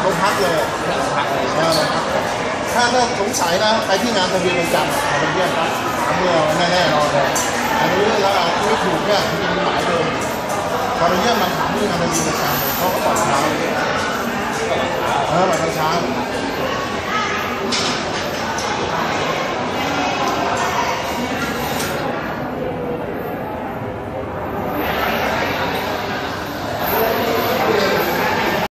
โรงพักเลยถ้าถ้าสงสัยนะไปที่งานทะเบียนประจัทะเอาไปเยี่ยมครับเมื่อแน่แน่ๆนอนเลยอันนี้แล้วอาที่ไม่ถูกเนี่ยมันมีหมายเดิมพอไปเยี่ยมมันถามที่งานทะเบียนประจัเขาก็ปล่อยเช้าเออปล่อยเช้า